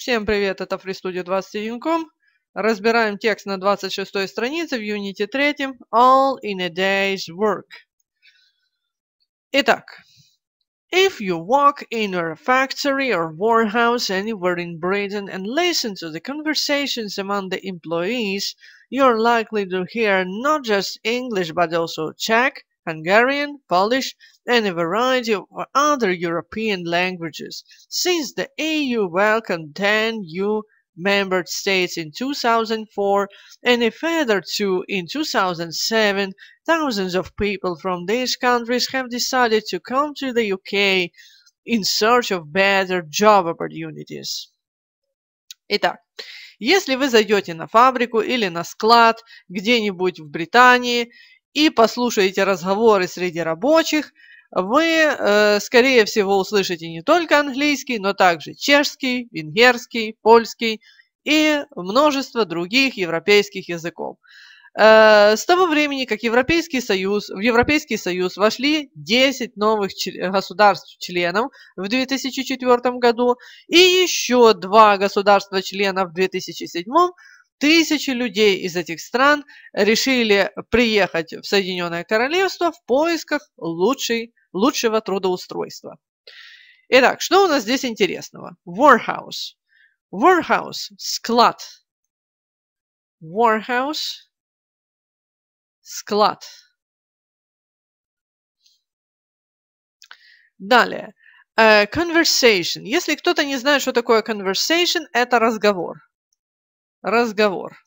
Всем привет, это FreeStudio21.com. Разбираем текст на 26 странице в Unity 3 All in a Day's Work. Итак, if you walk in a factory or warehouse anywhere in Britain and listen to the conversations among the employees, you're likely to hear not just English but also Czech, Hungarian, Polish, and a variety of other European languages. Since the EU welcomed 10 new member states in 2004 and a further two in 2007, thousands of people from these countries have decided to come to the UK in search of better job opportunities. Итак, если вы зайдете на фабрику или на склад где-нибудь в Британии и послушаете разговоры среди рабочих, вы, э, скорее всего, услышите не только английский, но также чешский, венгерский, польский и множество других европейских языков. Э, с того времени, как Европейский Союз, в Европейский Союз вошли 10 новых государств-членов в 2004 году и еще два государства-члена в 2007 Тысячи людей из этих стран решили приехать в Соединенное Королевство в поисках лучшей, лучшего трудоустройства. Итак, что у нас здесь интересного? Warehouse. Warehouse – склад. Warehouse – склад. Далее. Uh, conversation. Если кто-то не знает, что такое conversation, это разговор разговор.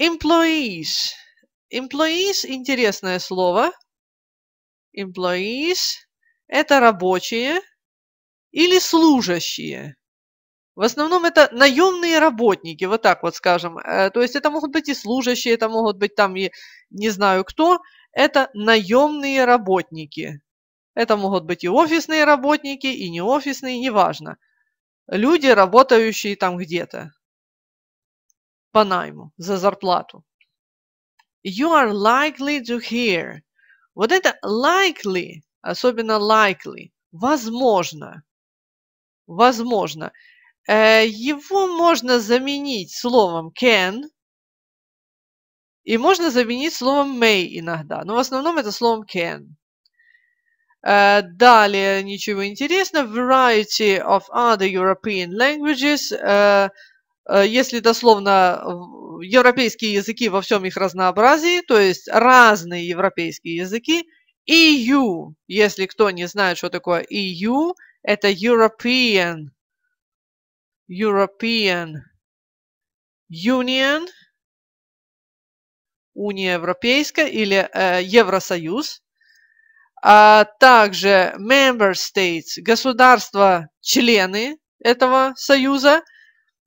Employees. Employees – интересное слово. Employees – это рабочие или служащие. В основном это наемные работники, вот так вот скажем. Э, то есть это могут быть и служащие, это могут быть там и не знаю кто. Это наемные работники. Это могут быть и офисные работники, и не офисные, неважно люди, работающие там где-то по найму за зарплату. You are likely to hear. Вот это likely, особенно likely, возможно. Возможно. Э, его можно заменить словом can, и можно заменить словом may иногда, но в основном это словом can. Э, далее ничего интересного. Variety of other European languages. Э, э, если дословно европейские языки во всем их разнообразии, то есть разные европейские языки. EU, если кто не знает, что такое EU, это European, European Union, Уния Европейская или э, Евросоюз а также member states, государства-члены этого союза,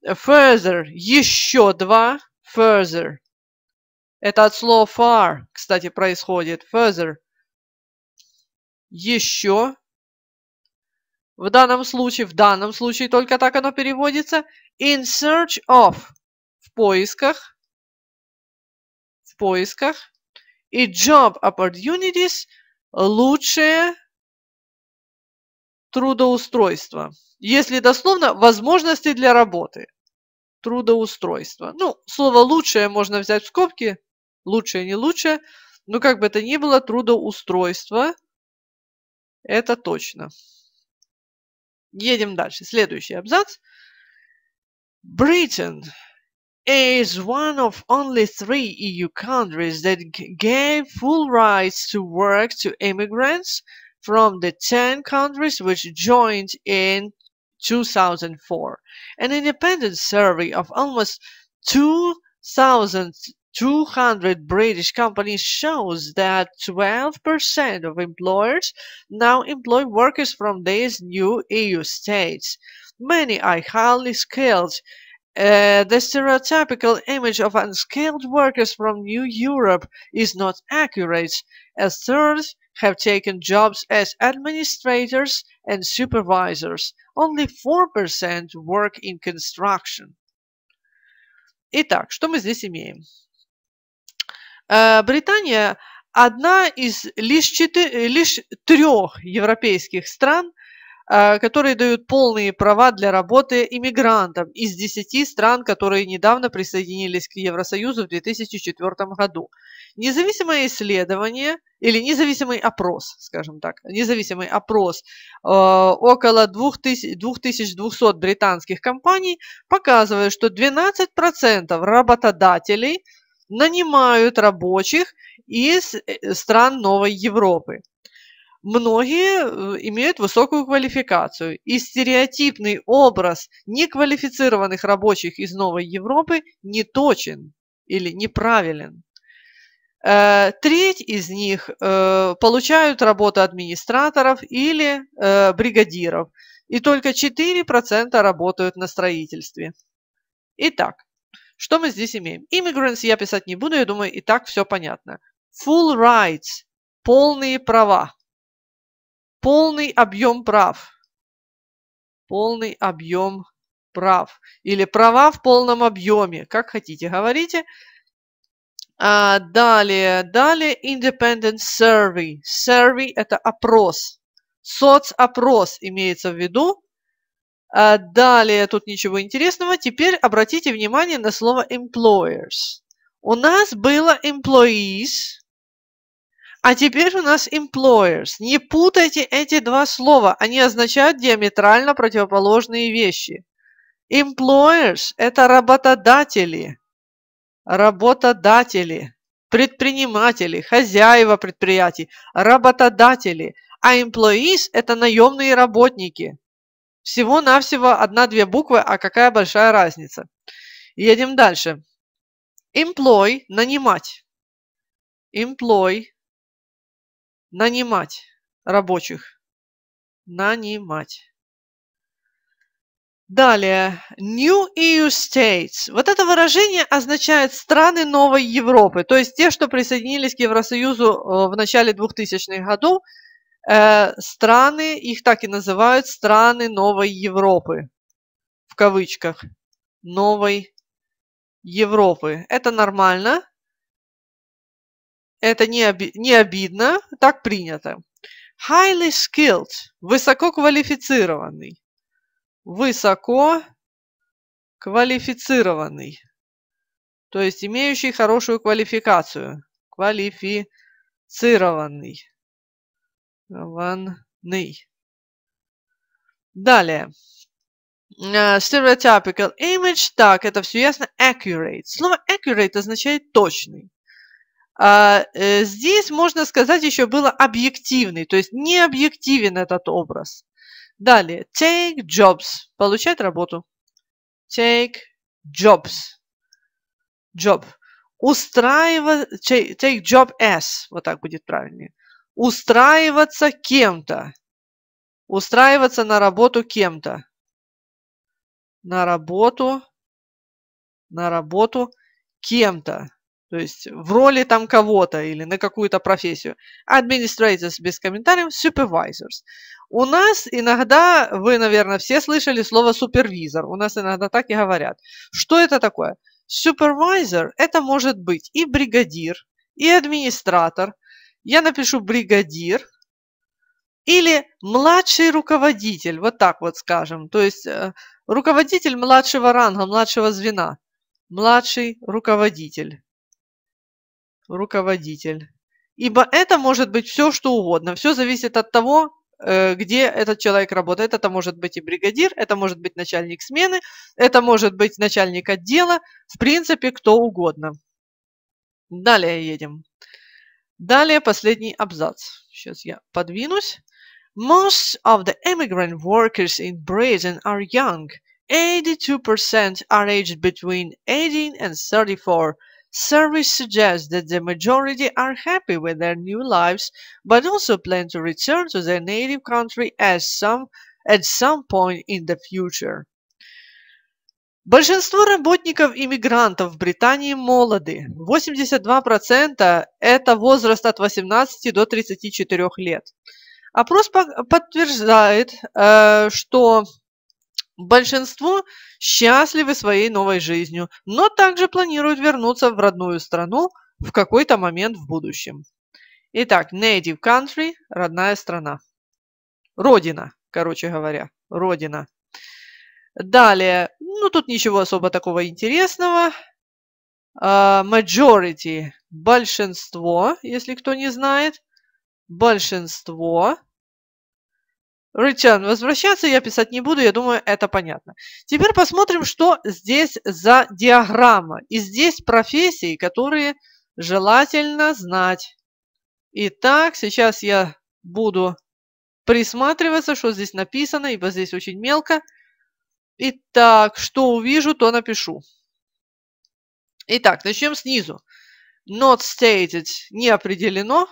further, еще два, further. Это от слова far, кстати, происходит, further. Еще. В данном случае, в данном случае только так оно переводится. In search of. В поисках. В поисках. И job opportunities – лучшее трудоустройство. Если дословно, возможности для работы. Трудоустройство. Ну, слово «лучшее» можно взять в скобки. Лучшее, не лучшее. Но как бы это ни было, трудоустройство. Это точно. Едем дальше. Следующий абзац. Britain is one of only three EU countries that gave full rights to work to immigrants from the 10 countries which joined in 2004. An independent survey of almost 2,200 British companies shows that 12% of employers now employ workers from these new EU states. Many are highly skilled uh, the stereotypical image of unskilled workers from New Europe is not accurate, as thirds have taken jobs as administrators and supervisors. Only 4% work in construction. Итак, что мы здесь имеем? Британия одна из лишь, четы- лишь трех европейских стран, э, которые дают полные права для работы иммигрантам из 10 стран, которые недавно присоединились к Евросоюзу в 2004 году. Независимое исследование или независимый опрос, скажем так, независимый опрос э, около 2000, 2200 британских компаний показывает, что 12% работодателей нанимают рабочих из э, стран Новой Европы. Многие э, имеют высокую квалификацию, и стереотипный образ неквалифицированных рабочих из Новой Европы не точен или неправилен. Э, треть из них получают работу администраторов или бригадиров, и только 4% работают на строительстве. Итак, что мы здесь имеем? Immigrants я писать не буду, я думаю, и так все понятно. Full rights – полные права. Полный объем прав. Полный объем прав. Или права в полном объеме. Как хотите, говорите. А, далее, далее Independent Survey. Survey – это опрос. Соцопрос имеется в виду. А далее, тут ничего интересного. Теперь обратите внимание на слово employers. У нас было employees, а теперь у нас employers. Не путайте эти два слова. Они означают диаметрально противоположные вещи. Employers – это работодатели. Работодатели. Предприниматели, хозяева предприятий, работодатели. А employees – это наемные работники. Всего-навсего одна-две буквы, а какая большая разница. Едем дальше. Employ – нанимать. Employ – нанимать рабочих. Нанимать. Далее. New EU States. Вот это выражение означает страны новой Европы, то есть те, что присоединились к Евросоюзу э, в начале 2000-х годов э, страны, их так и называют, страны новой Европы, в кавычках, новой Европы. Это нормально, это не, оби не обидно, так принято. Highly skilled, высоко квалифицированный. Высоко квалифицированный. То есть имеющий хорошую квалификацию. Квалифицированный. Ванный. Далее. Uh, stereotypical image. Так, это все ясно. Accurate. Слово accurate означает точный. А, э, здесь, можно сказать, еще было объективный, то есть не объективен этот образ. Далее. Take jobs. Получать работу. Take jobs. Job. Устраивать. Take job as. Вот так будет правильнее устраиваться кем-то. Устраиваться на работу кем-то. На работу, на работу кем-то. То есть в роли там кого-то или на какую-то профессию. Administrators без комментариев, supervisors. У нас иногда, вы, наверное, все слышали слово супервизор. У нас иногда так и говорят. Что это такое? Supervisor – это может быть и бригадир, и администратор – я напишу бригадир или младший руководитель, вот так вот скажем. То есть э, руководитель младшего ранга, младшего звена. Младший руководитель. Руководитель. Ибо это может быть все, что угодно. Все зависит от того, э, где этот человек работает. Это может быть и бригадир, это может быть начальник смены, это может быть начальник отдела, в принципе, кто угодно. Далее едем. Далее последний абзац. Сейчас я подвинусь. Most of the immigrant workers in Britain are young. 82% are aged between 18 and 34. Surveys suggest that the majority are happy with their new lives, but also plan to return to their native country as some, at some point in the future. Большинство работников-иммигрантов в Британии молоды. 82% – это возраст от 18 до 34 лет. Опрос подтверждает, э, что большинство счастливы своей новой жизнью, но также планируют вернуться в родную страну в какой-то момент в будущем. Итак, native country – родная страна. Родина, короче говоря, родина. Далее, ну тут ничего особо такого интересного. Uh, majority, большинство, если кто не знает. Большинство. Return, возвращаться я писать не буду, я думаю, это понятно. Теперь посмотрим, что здесь за диаграмма. И здесь профессии, которые желательно знать. Итак, сейчас я буду присматриваться, что здесь написано, ибо здесь очень мелко. Итак, что увижу, то напишу. Итак, начнем снизу. Not stated не определено.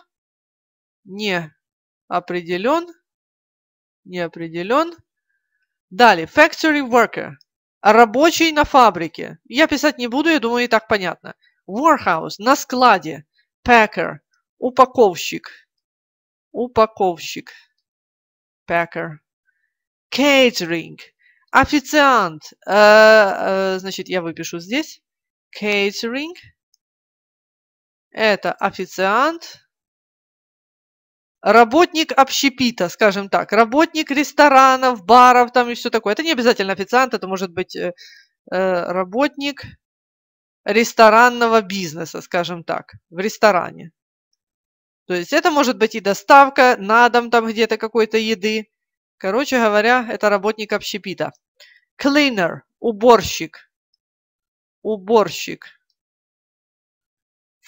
Не определен. Не определен. Далее, factory worker. Рабочий на фабрике. Я писать не буду, я думаю, и так понятно. Warehouse. На складе. Packer. Упаковщик. Упаковщик. Packer. Catering. Официант. Э, э, значит, я выпишу здесь. Catering. Это официант. Работник общепита, скажем так. Работник ресторанов, баров там и все такое. Это не обязательно официант, это может быть э, э работник ресторанного бизнеса, скажем так, в ресторане. То есть это может быть и доставка на дом там где-то какой-то еды. Короче говоря, это работник общепита. Cleaner – уборщик. Уборщик.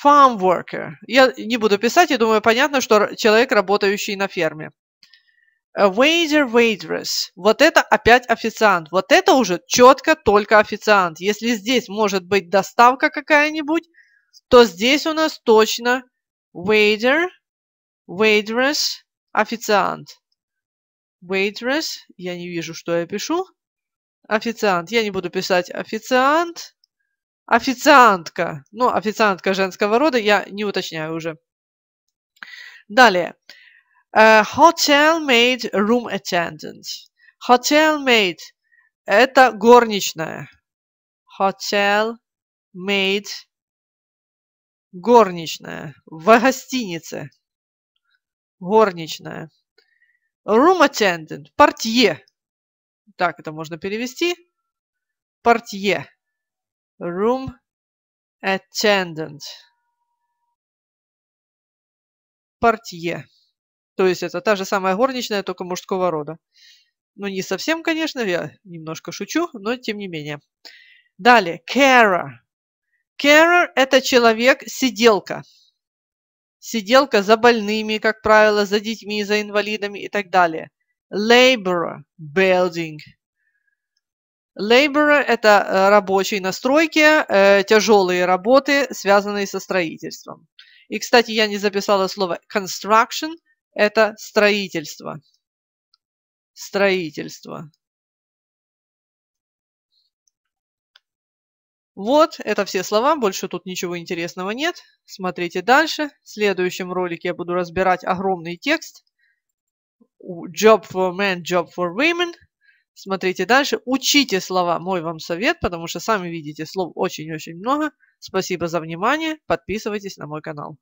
Farm worker. Я не буду писать, я думаю, понятно, что человек, работающий на ферме. A waiter, waitress. Вот это опять официант. Вот это уже четко только официант. Если здесь может быть доставка какая-нибудь, то здесь у нас точно waiter, waitress, официант. Waitress, я не вижу, что я пишу. Официант, я не буду писать официант. Официантка, ну, официантка женского рода, я не уточняю уже. Далее. Uh, hotel maid room attendant. Hotel maid – это горничная. Hotel maid – горничная. В гостинице. Горничная. Room attendant – портье. Так это можно перевести. Портье. Room attendant. Портье. То есть это та же самая горничная, только мужского рода. Ну, не совсем, конечно, я немножко шучу, но тем не менее. Далее, carer. Carer – это человек-сиделка. Сиделка за больными, как правило, за детьми, за инвалидами и так далее. Laborer – building. Laborer – это э, рабочий на стройке, э, тяжелые работы, связанные со строительством. И, кстати, я не записала слово construction – это строительство. Строительство. Вот, это все слова, больше тут ничего интересного нет. Смотрите дальше. В следующем ролике я буду разбирать огромный текст. Job for men, job for women. Смотрите дальше. Учите слова, мой вам совет, потому что сами видите, слов очень-очень много. Спасибо за внимание. Подписывайтесь на мой канал.